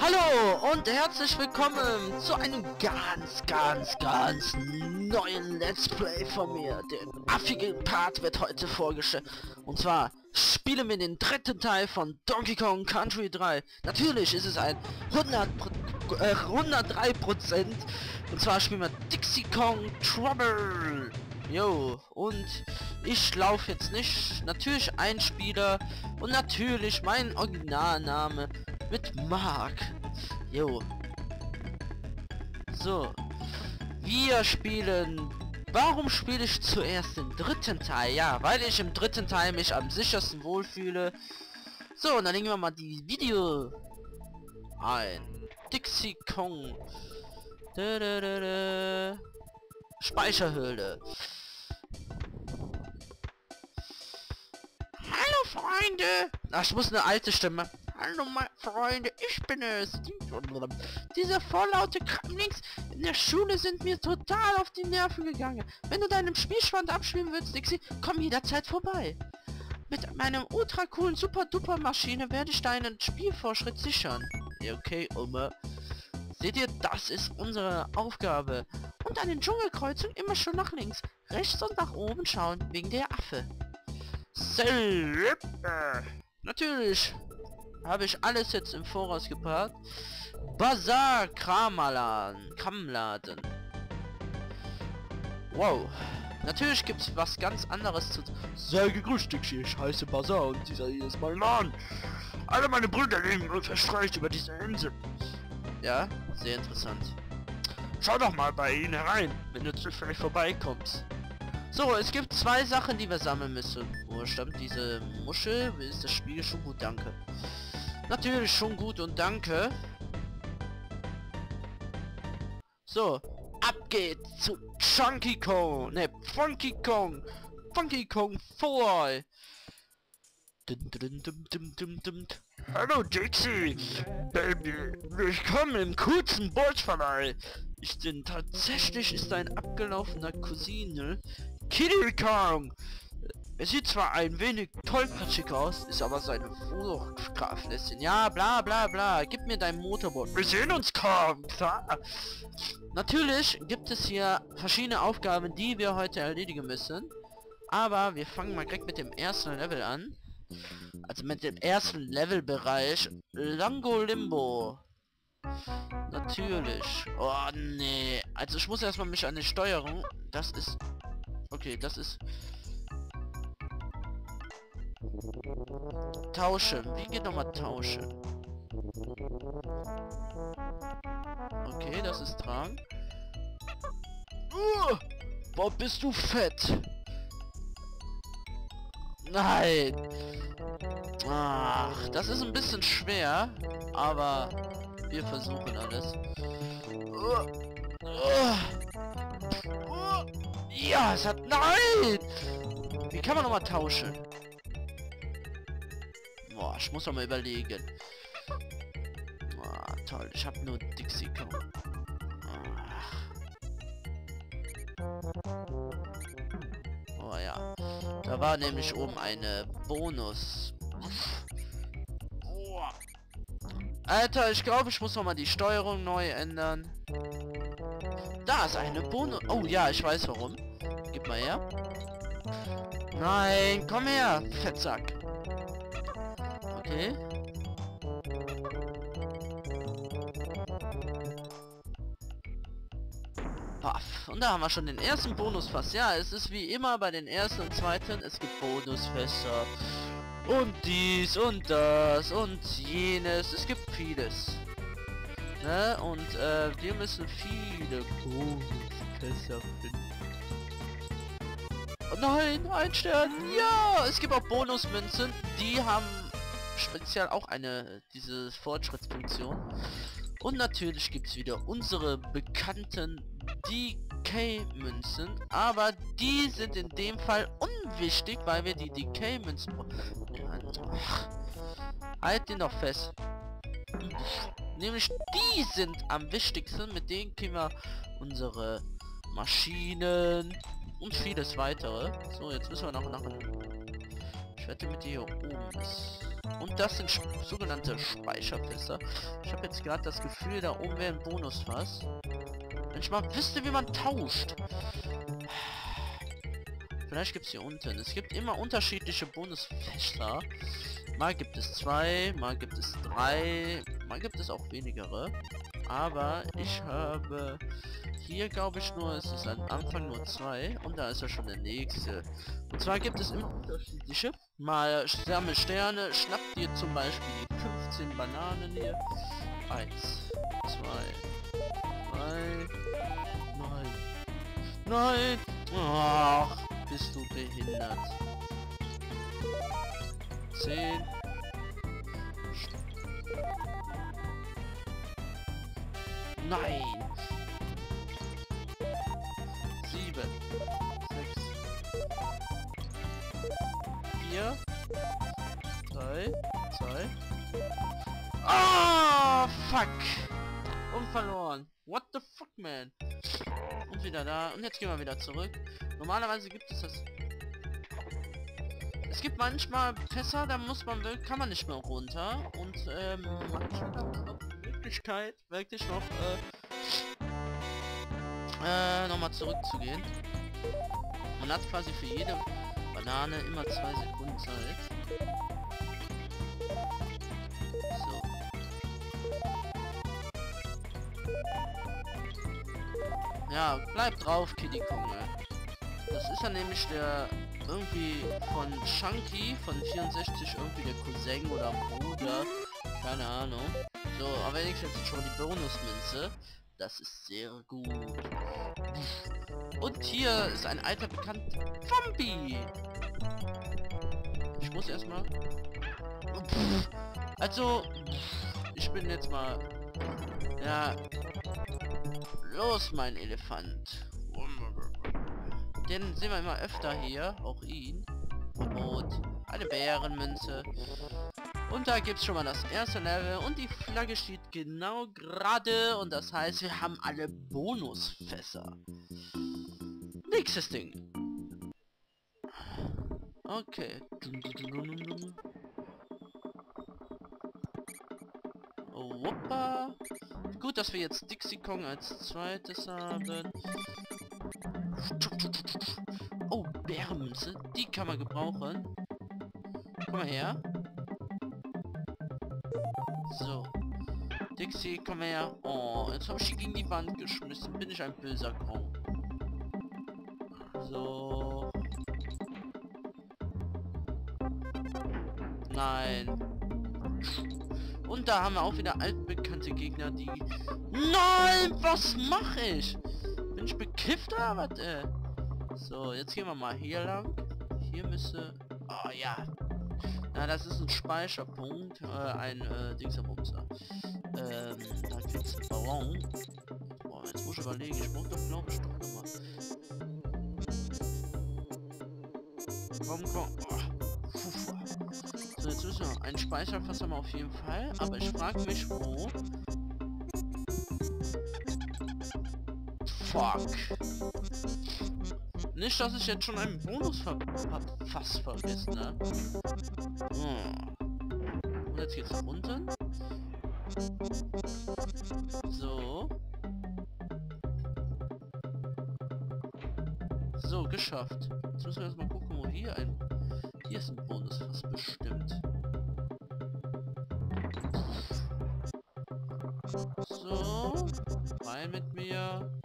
Hallo und herzlich willkommen zu einem ganz, ganz, ganz neuen Let's Play von mir. Der affige Part wird heute vorgestellt. Und zwar spielen wir den dritten Teil von Donkey Kong Country 3. Natürlich ist es ein 100, äh, 103 Prozent. Und zwar spielen wir Dixie Kong Trouble. Jo, und ich laufe jetzt nicht. Natürlich ein Spieler und natürlich mein Originalname mit Mark. Jo. So. Wir spielen... Warum spiele ich zuerst den dritten Teil? Ja, weil ich im dritten Teil mich am sichersten wohlfühle. So, und dann legen wir mal die Video ein. Dixie Kong. Da, da, da. Speicherhöhle. Hallo Freunde! Ach, ich muss eine alte Stimme. Hallo meine Freunde, ich bin es. Diese vorlaute Kramlings in der Schule sind mir total auf die Nerven gegangen. Wenn du deinem Spielschwand abspielen willst, Dixie, komm jederzeit vorbei. Mit meinem ultra coolen super duper Maschine werde ich deinen Spielfortschritt sichern. Okay, Oma. Seht ihr, das ist unsere Aufgabe. Und an den Dschungelkreuzungen immer schon nach links, rechts und nach oben schauen, wegen der Affe. Selb. Natürlich habe ich alles jetzt im Voraus geparkt. Bazar Kramalan. Kramladen. Wow. Natürlich gibt es was ganz anderes zu... Sehr gegrüßt, ich heiße Bazar und dieser hier ist mein Mann. Alle meine Brüder leben und verstreicht über diese Insel. Ja, sehr interessant. Schau doch mal bei ihnen herein, wenn du zufällig vorbeikommst. So, es gibt zwei Sachen, die wir sammeln müssen. Wo stammt diese Muschel? Ist das Spiel schon gut, danke. Natürlich schon gut und danke. So, ab geht's zu Chunky Kong, ne, Funky Kong, Funky Kong 4. Dum, dum, dum, dum, dum, dum. Hallo Dixie, Baby, willkommen im kurzen Bordverleih. Ich bin tatsächlich ist ein abgelaufener Cousine, Kitty Kong. Er sieht zwar ein wenig tollpatschig aus, ist aber seine Fluchtkraftlässchen. Ja, bla bla bla. Gib mir dein Motorboot. Wir sehen uns kaum. Natürlich gibt es hier verschiedene Aufgaben, die wir heute erledigen müssen. Aber wir fangen mal direkt mit dem ersten Level an. Also mit dem ersten Levelbereich. Lango Limbo. Natürlich. Oh nee. Also ich muss erstmal mich an die Steuerung. Das ist. Okay, das ist. Tauschen. Wie geht nochmal tauschen? Okay, das ist dran. Uh, boah, bist du fett. Nein. Ach, das ist ein bisschen schwer, aber wir versuchen alles. Uh, uh, ja, es hat... Nein! Wie kann man nochmal tauschen? Boah, ich muss doch mal überlegen. Oh, toll, ich habe nur Dixie Kong. Oh ja. Da war nämlich oben eine Bonus. Alter, ich glaube, ich muss noch mal die Steuerung neu ändern. Da ist eine Bonus. Oh ja, ich weiß warum. Gib mal her. Nein, komm her, Fettsack. Okay. Und da haben wir schon den ersten Bonusfass. Ja, es ist wie immer bei den ersten und zweiten. Es gibt Bonusfässer. Und dies und das und jenes. Es gibt vieles. Ne? Und äh, wir müssen viele Bonusfässer finden. Oh nein, ein Stern. Ja, es gibt auch Bonusmünzen. Die haben speziell auch eine, diese Fortschrittsfunktion. Und natürlich gibt es wieder unsere bekannten DK-Münzen. Aber die sind in dem Fall unwichtig, weil wir die DK-Münzen... Halt den doch fest. Nämlich die sind am wichtigsten. Mit denen können wir unsere Maschinen und vieles weitere. So, jetzt müssen wir noch nach Ich wette mit dir hier oben. Und das sind sogenannte Speicherfässer. Ich habe jetzt gerade das Gefühl, da oben wäre ein Bonusfass. Wenn ich mal wüsste, wie man tauscht. Vielleicht gibt es hier unten. Es gibt immer unterschiedliche Bonusfässer. Mal gibt es zwei, mal gibt es drei, mal gibt es auch wenigere. Aber ich habe hier glaube ich nur, es ist am Anfang nur zwei und da ist ja schon der nächste. Und zwar gibt es immer unterschiedliche. Mal sammel Sterne, schnapp dir zum Beispiel 15 Bananen hier. Eins, zwei, drei, nein, nein, ach, bist du behindert. 10. Nein! 7. 6. 4. 3. 2. Ah, fuck! Und verloren. What the fuck, man? Und wieder da. Und jetzt gehen wir wieder zurück. Normalerweise gibt es das es gibt manchmal Fässer, da muss man kann man nicht mehr runter und ähm, manchmal die Möglichkeit wirklich noch äh, äh, nochmal zurückzugehen. Man hat quasi für jede Banane immer zwei Sekunden Zeit. So. Ja, bleib drauf, Kitty Kong. Das ist ja nämlich der irgendwie von Chunky von 64 irgendwie der Cousin oder Bruder. Keine Ahnung. So, aber wenigstens schon die Bonusmünze. Das ist sehr gut. Und hier ist ein alter bekannter Zombie. Ich muss erstmal. Also, ich bin jetzt mal. Ja. Los, mein Elefant. Den sehen wir immer öfter hier, auch ihn. Und eine Bärenmünze. Und da gibt es schon mal das erste Level und die Flagge steht genau gerade und das heißt, wir haben alle Bonusfässer. Nächstes Ding. Okay. Wuppa. Gut, dass wir jetzt Dixie Kong als zweites haben. Oh, Bärenmünze. Die kann man gebrauchen. Komm mal her. So. Dixie, komm her. Oh, jetzt habe ich sie gegen die Wand geschmissen. Bin ich ein böser Kong. So. Nein. Und da haben wir auch wieder altbekannte Gegner, die... Nein, was mache ich? Bin ich bekifft oder was, äh? So, jetzt gehen wir mal hier lang. Hier müsste... Oh ja. Na, das ist ein Speicherpunkt. Äh, ein äh, Dingsabumser. Ähm, da gibt's einen Ballon. Boah, jetzt muss ich überlegen. Ich brauche doch, glaube ich, doch nochmal. Komm, komm. Oh. So, jetzt müssen wir... Ein Speicherfass haben wir auf jeden Fall. Aber ich frage mich, wo... Fuck. Nicht, dass ich jetzt schon einen Bonus ver fast vergesse, ne? Hm. Und jetzt geht's nach unten. So. So, geschafft. Jetzt müssen wir erstmal gucken, wo hier ein... Hier ist ein Bonus fast bestimmt. So. Rein mit mir.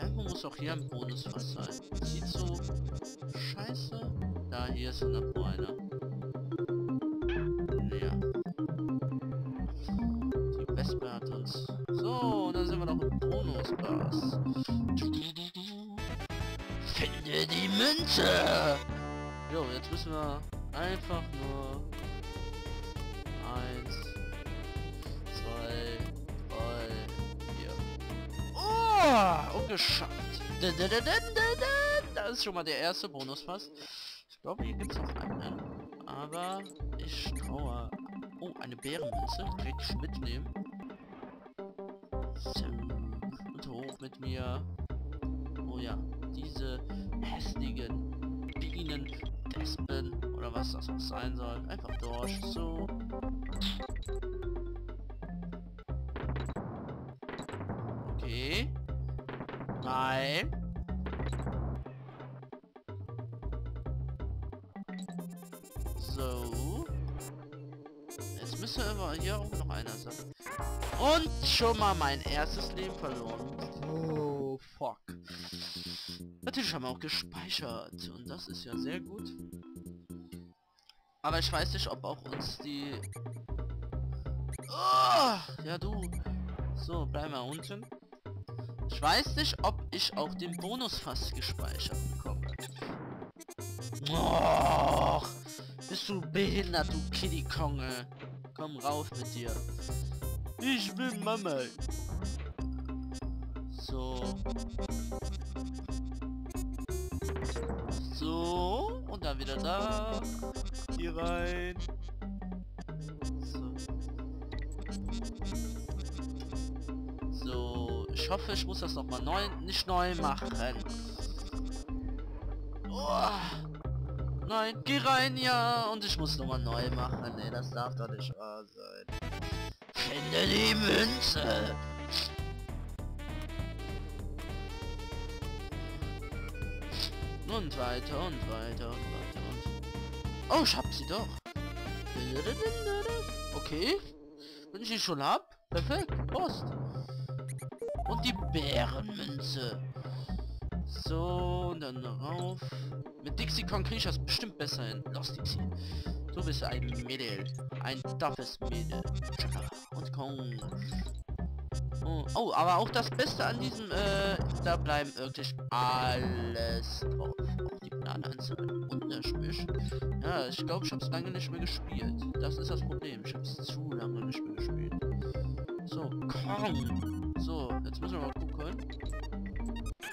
Irgendwo muss auch hier ein Bonus was sein. Sieht so scheiße. Da, hier ist noch einer. Ja. Die Wespe hat uns. So, dann sind wir noch im Bonus-Bass. Finde die Münze! Jo, jetzt müssen wir einfach nur eins, Oh, und geschafft. Das ist schon mal der erste Bonuspass. Ich glaube, hier gibt es noch einen. Aber ich traue. Oh, eine Bärenmünze. Direkt ich mitnehmen. Und hoch mit mir. Oh ja, diese hässlichen Bienen Wespen oder was das auch sein soll. Einfach durch. So. Nein. So. Jetzt müsste aber hier auch noch einer sein. Und schon mal mein erstes Leben verloren. Oh, fuck. Natürlich haben wir auch gespeichert. Und das ist ja sehr gut. Aber ich weiß nicht, ob auch uns die... Oh, ja, du. So, bleib mal unten. Ich weiß nicht, ob ich auch den Bonus fast gespeichert bekomme. Och, bist du behindert, du Kitty Konge. Komm rauf mit dir. Ich bin Mama. So. So. Und dann wieder da. Hier rein. So. Hoffe, ich muss das nochmal neu, nicht neu machen. Oh. Nein, geh rein, ja. Und ich muss nochmal neu machen. Nee, das darf doch nicht wahr sein. Finde die Münze. Und weiter und weiter und weiter und... Oh, ich hab sie doch. Okay. Wenn ich sie schon hab. Perfekt. Post. Und die Bärenmünze. So, und dann rauf. Mit Dixie Kong kriege ich das bestimmt besser hin. Los, Dixie. Du bist ein Mädel. Ein toughes Mädel. Und Kong. Oh, oh, aber auch das Beste an diesem, äh, da bleiben wirklich alles drauf. Auch die Bananenanzahl und der Schmisch. Ja, ich glaube, ich habe es lange nicht mehr gespielt. Das ist das Problem. Ich habe es zu lange nicht mehr gespielt. So, komm. So, jetzt müssen wir mal gucken.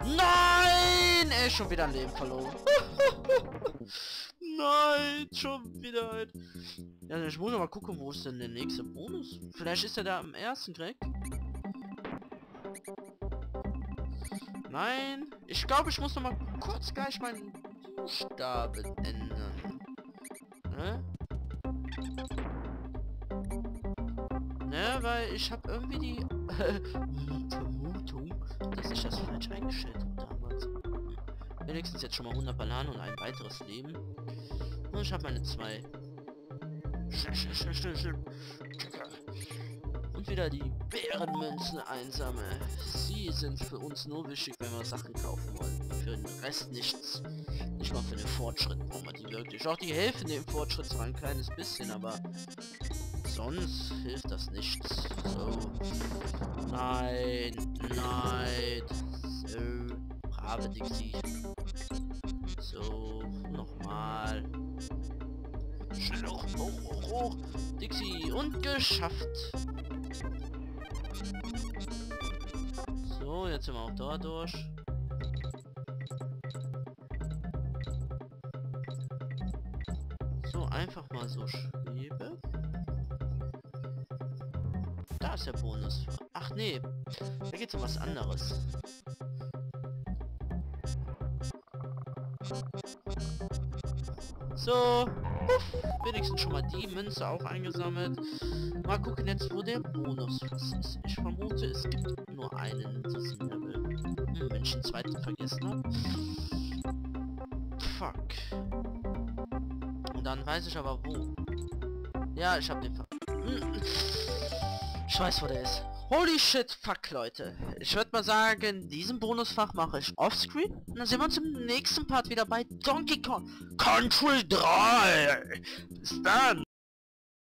Nein! Er ist schon wieder ein Leben verloren. Nein, schon wieder ein... Ja, ich muss mal gucken, wo ist denn der nächste Bonus? Vielleicht ist er da am ersten Greg. Nein, ich glaube, ich muss noch mal kurz gleich meinen Buchstaben ändern. Ne? Ne, weil ich habe irgendwie die Vermutung, dass ich das falsch eingestellt habe damals. Wenigstens jetzt schon mal 100 Bananen und ein weiteres Leben. Und ich habe meine zwei. Und wieder die Bärenmünzen einsame. Sie sind für uns nur wichtig, wenn wir Sachen kaufen wollen. Für den Rest nichts. Nicht mal für den Fortschritt brauchen wir die wirklich. Auch die helfen dem Fortschritt zwar ein kleines bisschen, aber sonst hilft das nichts. So. Nein, nein. So. Brave Dixie. So, nochmal. Schnell hoch, hoch, hoch, hoch. Dixie, und geschafft. So, jetzt sind wir auch da durch. So, einfach mal so ist der Bonus. Ach nee, da geht's um was anderes. So, Uff, wenigstens schon mal die Münze auch eingesammelt. Mal gucken jetzt, wo der Bonus ist. Ich vermute, es gibt nur einen in diesem Level. Hm, wenn ich den zweiten vergessen habe. Fuck. Und dann weiß ich aber wo. Ja, ich habe den ver... Hm. Ich weiß, wo der ist. Holy shit, fuck, Leute. Ich würde mal sagen, diesen Bonusfach mache ich offscreen. Und dann sehen wir uns im nächsten Part wieder bei Donkey Kong Country 3. Bis dann.